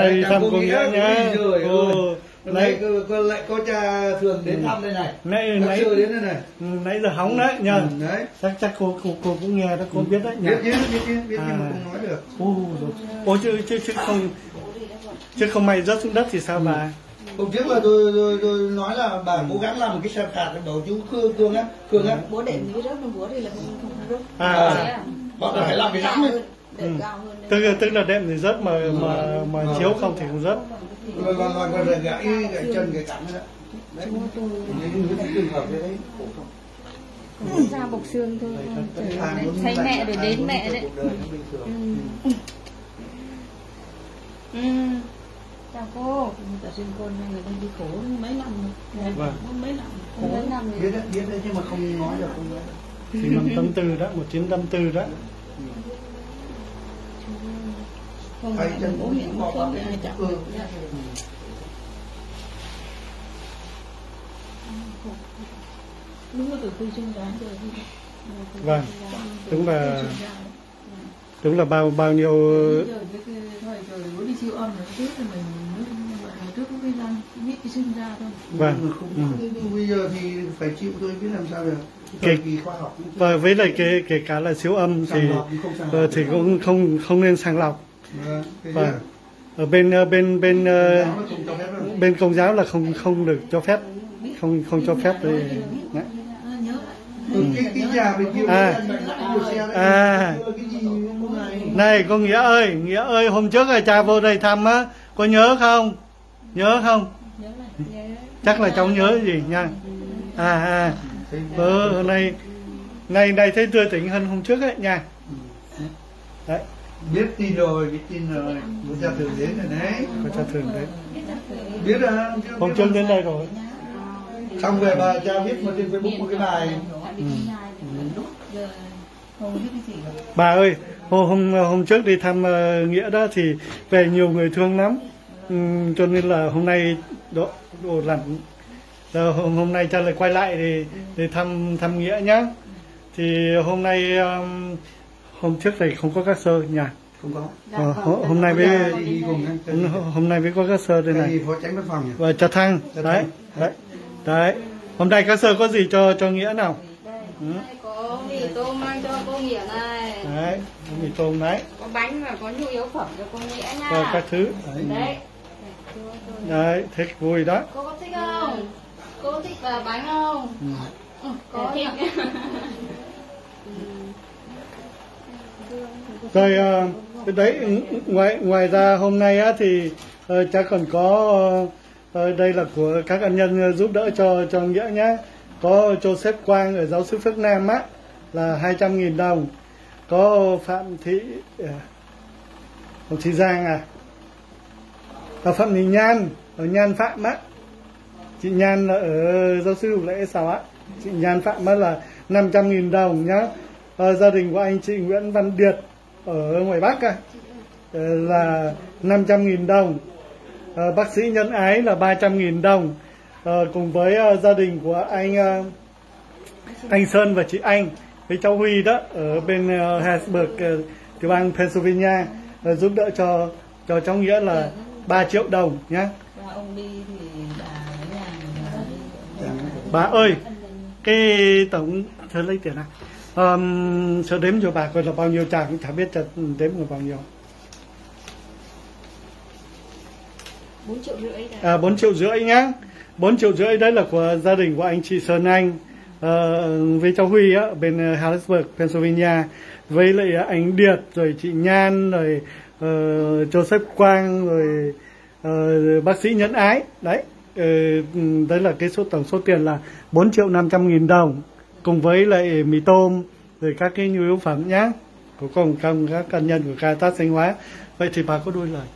Thầy thăm cô cô Nghĩa, nhá. Cô nãy lại có cha thường đến thăm đây này. Nãy nãy đến đây này. Ừ, nãy giờ hóng đấy nhờ. Ừ, đấy. Chắc chắc cô cô cô cũng nghe đó cô biết đấy nhờ. biết chứ biết chứ biết chứ À. mà không nói được. Ô, rồi. Ô chứ chứ chứ không chứ không may rớt xuống đất thì sao bà? hôm trước là tôi, tôi, tôi nói là bà cố gắng làm một cái hạt để bảo chú cương cương á cương á. Bố để cái rớt nhưng bố thì là không không rớt. À, à? bảo là phải làm cái rắn để cao hơn tức tức là đệm thì rớt mà mà mà chiếu không thì rớt. rồi còn còn còn gãy gãy chân gãy cẳng nữa đấy. Những cái trường hợp như đấy khổ không? Cũng ra bọc xương thôi. Thấy mẹ rồi đến mẹ đấy. ừ. Ừ. chào cô. Cả sinh con hai người đang đi khổ mấy năm rồi. Vâng. mấy năm. Mấy năm biết rồi. Đấy biết đấy nhưng mà không nói được không được. Thì năm 84 đó, 1984 đó. không Tay chân bố cũng mẹ bỏ cũng vào không cái ai chậm ừ. đúng là từ khi sinh ra rồi Vâng. Đúng là đúng là bao bao nhiêu trước thì cái răng biết sinh ra thôi Vâng. Nhưng mà không, Ừ. không- bây giờ thì phải chịu tôi biết làm sao được thời kỳ khoa học và với lại cái kể cả là siêu âm thì ờ, lọc thì cũng không không nên sàng lọc Vâng, và gì? ở bên ờ, bên bên ờ, phép đâu. bên công giáo là không không được cho phép không không cho phép thì đấy. À, nhớ Ừ, cái cái nhà bên kia À. À. Này này cô nghĩa ơi nghĩa ơi hôm trước là cha vô đây thăm á có nhớ không nhớ không? Nhớ là chắc là cháu nhớ gì nha. À à. Ờ, hôm nay ngày này thấy tươi tỉnh hơn hôm trước ấy nha. Đấy. Biết tin rồi biết tin rồi. Bố cha thường đến rồi đấy. Có cha thường đấy. Biết à chưa hôm trước đến đây rồi. Xong về bà cha viết một trên facebook một cái bài. Cả bà ơi hôm hôm hôm trước đi thăm ờ, nghĩa đó thì về nhiều người thương lắm cho nên là hôm nay đó đồ làm Giờ hôm hôm nay cha lại quay lại thì để thăm thăm nghĩa nhá. Thì hôm nay um, hôm trước thì không có các sơ nhà. Không có. Ờ, hôm, hôm nay với Nhà đi đi cùng anh hôm, hôm nay với có các sơ đây này. Và cha thăng. Đấy đấy đấy. Hôm nay các sơ có gì cho cho nghĩa nào? Ừ. Có mì tôm mang cho cô nghĩa này. Đấy có mì tôm đấy. Có bánh và có nhu yếu phẩm cho cô nghĩa nha. Và các thứ. Đấy. đấy đấy thích vui đó. Cô có thích không? Cô có thích và bánh không? Ừ. ừ, có thích. Rồi cái đấy ngoài ngoài ra hôm nay á thì ờ, cha còn có ờ, đây là của các ân nhân giúp đỡ cho cho nghĩa nhé có Joseph Quang ở giáo sứ Phước Nam á là 200.000 đồng. Có Phạm Thị ờ, Phạm Thị Giang à và Phạm thì Nhan ở Nhan Phạm á. Chị Nhan là ở giáo sư lễ sao á. Chị Nhan Phạm á là 500.000 đồng nhá. Ờ, gia đình của anh chị Nguyễn Văn Điệt ở ngoài Bắc à, là 500.000 đồng. À, bác sĩ nhân ái là 300.000 đồng. À, cùng với uh, gia đình của anh uh, anh Sơn và chị Anh với cháu Huy đó ở bên uh, Harrisburg uh, tiểu bang Pennsylvania. Uh, giúp đỡ cho cho cháu nghĩa là 3 triệu đồng nhé ba ông đi thì bà ơi cái tổng thơ lấy tiền nào. Um, sợ đếm cho bà coi là bao nhiêu chàng cũng chả biết chả đếm là bao nhiêu. Bốn triệu rưỡi à, 4 triệu rưỡi nhá. 4 triệu rưỡi đấy là của gia đình của anh chị Sơn Anh. Ờ, với cháu Huy á, bên ờ, Harrisburg, Pennsylvania. Với lại ờ, anh Điệt rồi chị Nhan rồi ờ, Joseph Quang rồi ờ, bác sĩ Nhẫn Ái. Đấy Ờ, đấy là cái số tổng số tiền là 4 triệu 500 nghìn đồng cùng với lại mì tôm rồi các cái nhu yếu phẩm nhá của cùng công các cá nhân của Caritas Thanh Hóa. Vậy thì bà có đôi lời.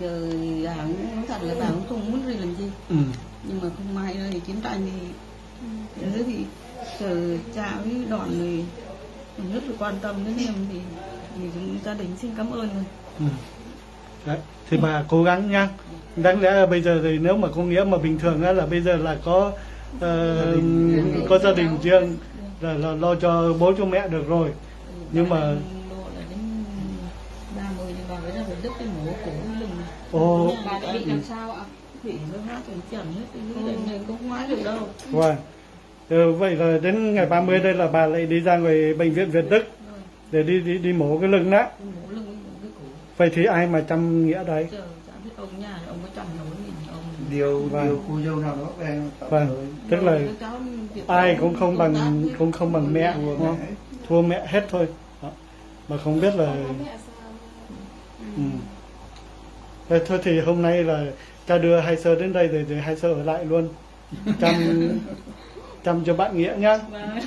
Giờ bà cũng nói thật là bà cũng không muốn đi làm gì. Ừ. nhưng mà không may thì chiến tranh thì thế thì giờ cha với đoàn thì mình rất là quan tâm đến em thì thì chúng gia đình xin cảm ơn rồi. Ừ. Đấy, thì bà cố gắng nha đáng lẽ là bây giờ thì nếu mà có nghĩa mà bình thường á là bây giờ là có ờ, có gia đình riêng là, là lo cho bố cho mẹ được rồi. Nhưng mà mươi nhưng cổ lưng Ồ, bà đã bị làm sao ạ? Bị nó hóa thành trần hết cái này này cũng không nói được đâu. Vâng. Ừ, vậy là đến ngày 30 đây là bà lại đi ra ngoài bệnh viện Việt Đức để đi đi đi mổ cái lưng đó. mổ lưng mổ cái cổ Vậy thì ai mà chăm nghĩa đấy? chờ chả biết ông nhà ông có chồng nổi mình ông điều Vâng. điều cô dâu nào đó về tập Vâng, tức là ai cũng không bằng cũng không bằng mẹ Thua đúng không? mẹ. Thua mẹ hết thôi. Đó. Mà không biết là mẹ sao ừ. Thế thôi thì hôm nay là cha đưa hai sơ đến đây rồi rồi hai sơ ở lại luôn. Chăm chăm cho bạn nghĩa nhá. vâng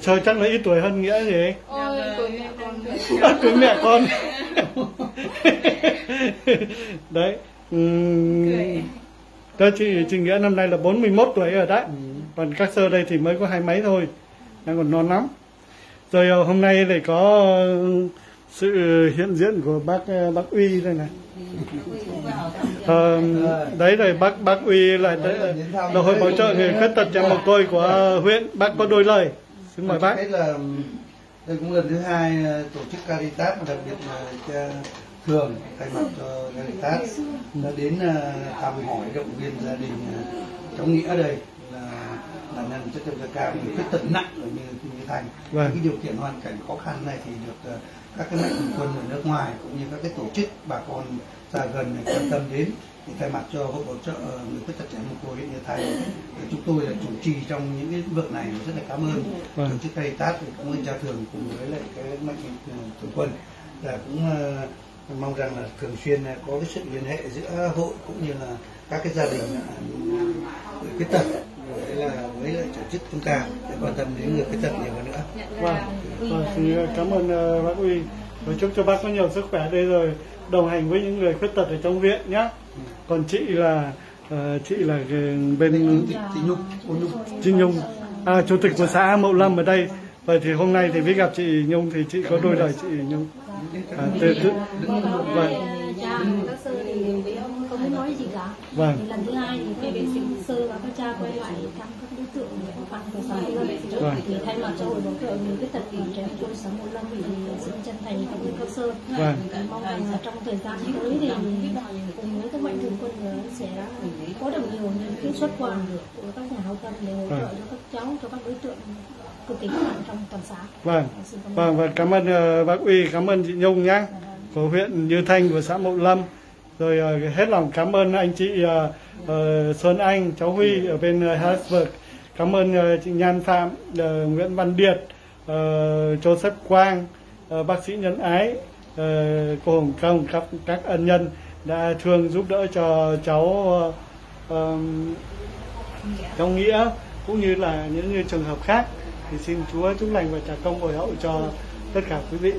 Sơ chắc là ít tuổi hơn nghĩa gì ấy. ôi tuổi mẹ con À, tuổi mẹ con. đấy. Tôi chị chị nghĩa năm nay là 41 tuổi rồi đấy. Còn các sơ đây thì mới có hai mấy thôi. Đang còn non lắm. Rồi ờ, hôm nay lại có sự hiện diện của bác ờ, bác Uy đây này. Ờ, đấy rồi bác bác Uy là đấy là, là hội bảo trợ người khuyết tật trẻ mồ côi của huyện. Bác có đôi lời. Xin mời bác. Thế là đây cũng lần thứ hai ờ, tổ chức Caritas đặc biệt là cha thường thay mặt cho Caritas đã đến ờ, thăm hỏi động viên gia đình cháu nghĩa đây là nạn nhân chất độc da cam người khuyết tật nặng ở như thành Vâng. cái điều kiện hoàn cảnh khó khăn này thì được ờ, các cái mạnh thường quân ở nước ngoài cũng như các cái tổ chức bà con xa gần này quan tâm đến thì thay mặt cho hội bảo trợ ờ, người khuyết tật trẻ mồ côi huyện như thành thì chúng tôi là chủ trì trong những cái việc này rất là cảm ơn Vâng. tổ chức Caritas cảm ơn cha thường cùng với lại cái mạnh thường quân là cũng ờ, mong rằng là thường xuyên ờ, có cái sự liên hệ giữa hội cũng như là các cái gia đình ờ, người khuyết tật là với lại tổ chức chúng ta để quan tâm đến người khuyết tật nhiều hơn nữa Vâng, vâng thì cảm ơn ờ, bác Uy và chúc cho bác có nhiều sức khỏe đây rồi đồng hành với những người khuyết tật ở trong viện nhé. Còn chị là ờ, chị là bên chị, Nhung cô Nhung chị Nhung, à, chủ tịch của xã Mậu Lâm ở đây. Vậy thì hôm nay thì biết gặp chị Nhung thì chị có đôi lời chị Nhung. À, từ, từ, vâng, cha các sơ thì không biết nói gì cả vâng, lần thứ hai thì cái vệ sinh sơ và các cha quay lại thăm xã hội Vâng. thì thay mặt cho hội bảo trợ người khuyết tật thì trẻ em xã một lâm thì xin chân thành cảm ơn các sơ vâng, mong rằng là trong thời gian tới thì cùng với các mạnh thường quân sẽ có được nhiều những cái xuất quà của các nhà hảo tâm để hỗ trợ cho các cháu cho các đối tượng cực kỳ khó trong toàn xã vâng. Vâng và cảm ơn ờ, bác Uy, cảm ơn chị Nhung nhá của huyện Như Thanh của xã Mậu Lâm. Rồi ờ, hết lòng cảm ơn anh chị ờ, ờ, Xuân Anh, cháu Huy ở bên uh, Harrisburg. Cảm ơn ờ, chị Nhan Phạm, ờ, Nguyễn Văn Điệt, ờ, Joseph Quang, ờ, bác sĩ Nhân Ái, cô Hồng Công, các các ân nhân đã thương giúp đỡ cho cháu Trong cháu nghĩa cũng như là những như trường hợp khác. Thì xin Chúa chúc lành và trả công bồi hậu cho tất cả quý vị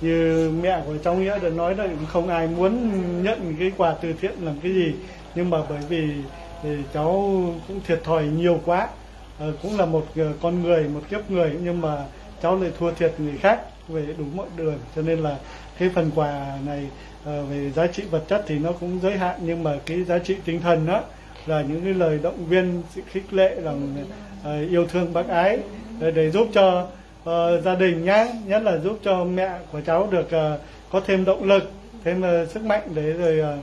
như mẹ của cháu nghĩa đã nói là không ai muốn nhận cái quà từ thiện làm cái gì. Nhưng mà bởi vì thì cháu cũng thiệt thòi nhiều quá. À, cũng là một ờ, con người một kiếp người nhưng mà cháu lại thua thiệt người khác về đủ mọi đường. Cho nên là cái phần quà này à, về giá trị vật chất thì nó cũng giới hạn nhưng mà cái giá trị tinh thần đó là những cái lời động viên sự khích lệ lòng à, yêu thương bác ái để, để giúp cho ờ, gia đình nhá nhất là giúp cho mẹ của cháu được ờ, có thêm động lực thêm ờ, sức mạnh để rồi ờ,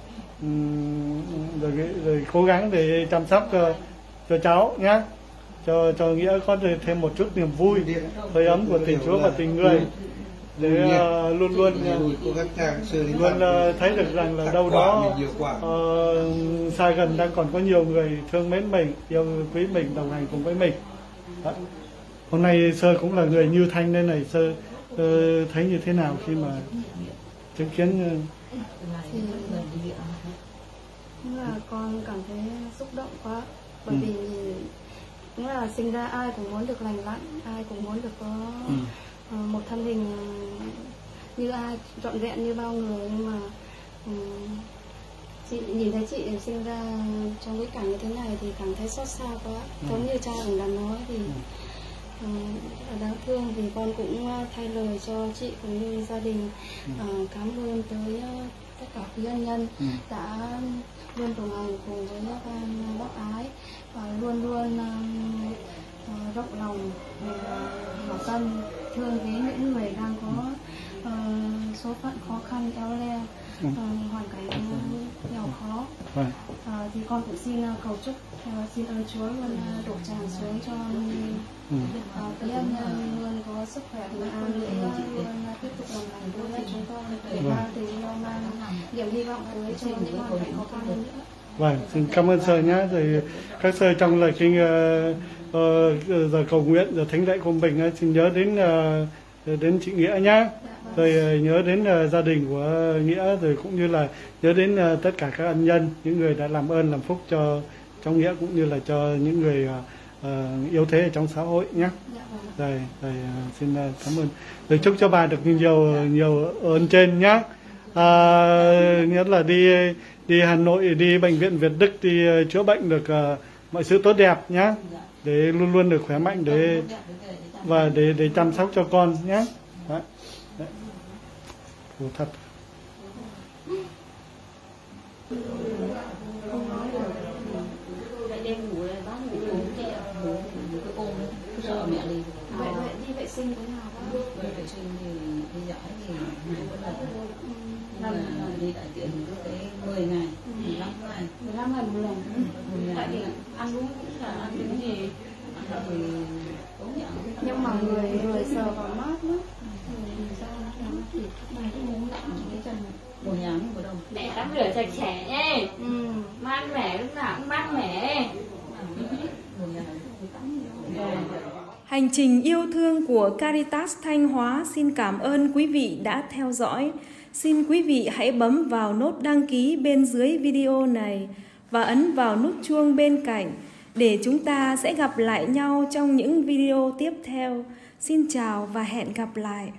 rồi, rồi cố gắng để chăm sóc cho, cho cháu nhá. Cho cho nghĩa có thêm một chút niềm vui hơi ấm của tình Chúa và tình người. Để ờ, luôn luôn luôn ờ, thấy được rằng là đâu đó ờ, xa gần đang còn có nhiều người thương mến mình yêu quý mình đồng hành cùng với mình. Đó. hôm nay sơ cũng là người như thanh nên này. Sơ ờ, thấy như thế nào khi mà chứng kiến là con cảm thấy xúc động quá. Bởi Ừ. vì cũng là sinh ra ai cũng muốn được lành lặn ai cũng muốn được có ừ, ờ, một thân hình như ai trọn vẹn như bao người. Nhưng mà ừm, chị nhìn thấy chị sinh ra trong cái cảnh như thế này thì cảm thấy xót xa quá. Giống như cha cũng đã nói thì là đáng thương thì con cũng ờ, thay lời cho chị cũng như gia đình. Ờ, cảm ơn tới tất cả quý ân nhân ừ, đã luôn đồng hành cùng với bác ái và luôn luôn rộng lòng hảo tâm thương với những người đang có ờ, số phận khó khăn éo le Ừ. ờ, hoàn cảnh nghèo khó vâng Ờ, thì con cũng xin ờ, cầu chúc xin ơn Chúa luôn đổ tràn xuống cho ừ. uh, các ân nhân luôn có sức khỏe bình an nữa luôn tiếp tục đồng hành với chúng con để Vâng. mang tình yêu mang niềm hy vọng tới cho những hoàn cảnh khó khăn hơn nữa Vâng, xin cảm ơn sơ nhé. Rồi các sơ trong lời kinh ờ, ờ, giờ cầu nguyện giờ thánh lễ của mình ấy, xin nhớ đến ờ, đến chị Nghĩa nhá. Rồi ờ, nhớ đến ờ, gia đình của Nghĩa rồi cũng như là nhớ đến ờ, tất cả các ân nhân, những người đã làm ơn làm phúc cho trong Nghĩa cũng như là cho những người ờ, ờ, yếu thế ở trong xã hội nhé. dạ vâng Rồi, rồi ờ, xin ờ, cảm ơn. Rồi chúc cho bà được nhiều nhiều ơn trên nhá. À, nhất là đi đi Hà Nội đi bệnh viện Việt Đức đi ờ, chữa bệnh được ờ, mọi sự tốt đẹp nhá. Để luôn luôn được khỏe mạnh để và để để chăm sóc cho con nhé. Đấy. Đấy. Khổ thật. Cứ cứ sinh thế nào bác Bên vệ sinh thì đi dõi thì ngày có lần mà đi đại tiện lúc đấy 10 ngày 15 ngày 15 ngày một lần tại vì. Ăn uống cũng là ăn những gì? Nhưng mà người người sờ vào mát lắm. Mùa nhà mùa đông Mẹ tắm rửa sạch sẽ. Nhé ừ. Mát mẻ lúc nào cũng mát mẻ. Hành trình yêu thương của Caritas Thanh Hóa xin cảm ơn quý vị đã theo dõi. Xin quý vị hãy bấm vào nút đăng ký bên dưới video này và ấn vào nút chuông bên cạnh để chúng ta sẽ gặp lại nhau trong những video tiếp theo. Xin chào và hẹn gặp lại.